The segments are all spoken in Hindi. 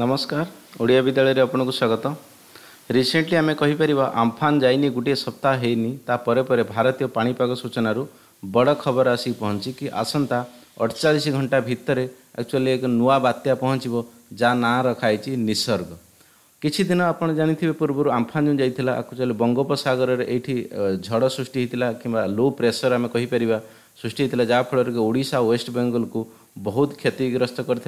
ନମସ୍କାର ଓଡ଼ିଆ ବିଦ୍ୟାଳୟରେ ଆପଣଙ୍କୁ ସ୍ୱାଗତ ରିସେଣ୍ଟଲି ଆମେ କହିପାରିବା ଆମ୍ଫାନ୍ ଯାଇନି ଗୋଟିଏ ସପ୍ତାହ ହୋଇନି ତା ପରେ ପରେ ଭାରତୀୟ ପାଣିପାଗ ସୂଚନାରୁ ବଡ଼ ଖବର ଆସି ପହଞ୍ଚି କି ଆସନ୍ତା ଅଠଚାଳିଶ ଘଣ୍ଟା ଭିତରେ ଆକ୍ଚୁଆଲି ଏକ ନୂଆ ବାତ୍ୟା ପହଞ୍ଚିବ ଯାହା ନାଁ ରଖାହେଇଛି ନିସର୍ଗ କିଛି ଦିନ ଆପଣ ଜାଣିଥିବେ ପୂର୍ବରୁ ଆମ୍ଫାନ୍ ଯେଉଁ ଯାଇଥିଲା ଆକ୍ଚୁଆଲି ବଙ୍ଗୋପସାଗରରେ ଏଇଠି ଝଡ଼ ସୃଷ୍ଟି ହୋଇଥିଲା କିମ୍ବା ଲୋ ପ୍ରେସର୍ ଆମେ କହିପାରିବା सृष्टि जहाँफल ओडा वेस्ट बेंगल को बहुत क्षतिग्रस्त कर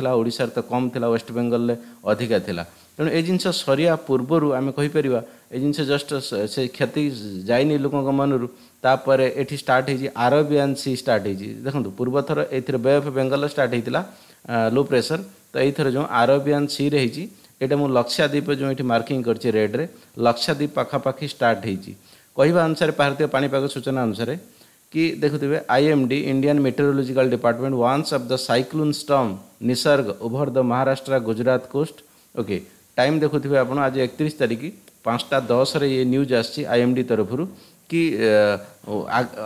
तो कम थी वेस्ट बेंगल अधिका था तेणु ए जिनस सर पूर्व आम कहीपर ए जिनस जस्ट से क्षति जाए लोक मनु तापर ये स्टार्ट आरबियान सी स्टार्ट देखो पूर्व थर a bay of Bengal start होता लो प्रेसर तो यही जो आरबियान सी रही ये मुझे लक्षाद्वीप जो ये मार्किंग करेड्रे लक्षाद्वीप पखापाखि स्टार्ट कहवा अनुसार भारतीय पापाग सूचना अनुसार कि देखुए IMD Indian meteorological department warns of the cyclone storm Nisarga over the Maharashtra Gujarat coast okay time देखु आप आज एक तारीख पाँचटा दस ये न्यूज आईएमडी तरफ कि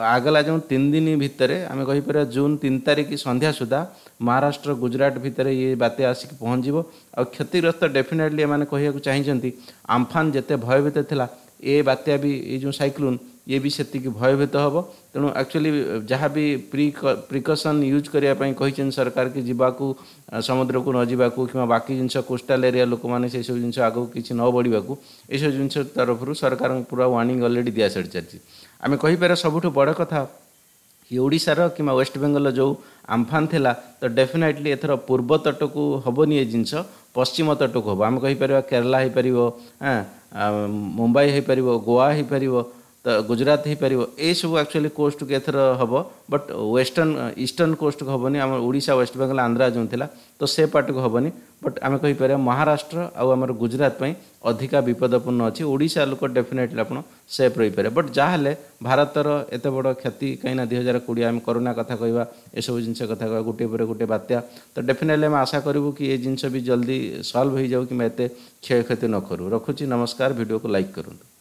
आगला जो तीन दिन भितर आम कहीपर जून तीन तारिख संध्या सुधा महाराष्ट्र गुजरात भितर ये बात्या आसिक पहुँच आ क्षतिग्रस्त डेफिनेटली एम कहवाक चाहिए आम्फान जिते भयभीत थी ये बात्या भी ये जो सैक्लोन ଇଏ ବି ସେତିକି ଭୟଭୀତ ହେବ ତେଣୁ ଆକ୍ଚୁଆଲି ଯାହା ବି ପ୍ରି ପ୍ରିକସନ୍ ୟୁଜ୍ କରିବା ପାଇଁ କହିଛନ୍ତି ସରକାର କି ଯିବାକୁ ସମୁଦ୍ରକୁ ନ ଯିବାକୁ କିମ୍ବା ବାକି ଜିନିଷ କୋଷ୍ଟାଲ ଏରିଆ ଲୋକମାନେ ସେସବୁ ଜିନିଷ ଆଗକୁ କିଛି ନ ବଢ଼ିବାକୁ ଏସବୁ ଜିନିଷ ତରଫରୁ ସରକାରଙ୍କୁ ପୁରା ୱାର୍ଣ୍ଣିଂ ଅଲରେଡ଼ି ଦିଆସାରି ଚାଲିଛି ଆମେ କହିପାରିବା ସବୁଠୁ ବଡ଼ କଥା କି ଓଡ଼ିଶାର କିମ୍ବା ୱେଷ୍ଟବେଙ୍ଗଲର ଯେଉଁ ଆମ୍ଫାନ୍ ଥିଲା ତ ଡେଫିନେଟଲି ଏଥର ପୂର୍ବ ତଟକୁ ହେବନି ଏ ଜିନିଷ ପଶ୍ଚିମ ତଟକୁ ହେବ ଆମେ କହିପାରିବା କେରଳ ହେଇପାରିବ ମୁମ୍ବାଇ ହେଇପାରିବ ଗୋଆ ହେଇପାରିବ तो गुजरात he पार ए सब एक्चुअली कोस्ट टुगेदर हबो बट वेस्टर्न ईस्टर्न कोस्ट को हबनी आम ओडिशा वेस्ट बेंगल आंध्रा जो थिला तो से पार्ट को हेनी बट आम कहि पारे महाराष्ट्र आम गुजरात पई अधिका विपदपूर्ण अच्छी ओडा लोक डेफिनेटली आप सेफ रहि पारे बट जहाँ भारतर एत बड़ क्षति कहीं कहिना कोड़े आम करोना कथा कहवा ए सब जिनस कथा कहवा गुटे पर गुटे बात्या तो डेफिनेटली आम आशा करूँ कि ये जिनस भी जल्दी सल्व हो जाऊ कि क्षय क्षति न करू रखुची नमस्कार वीडियो को लाइक करू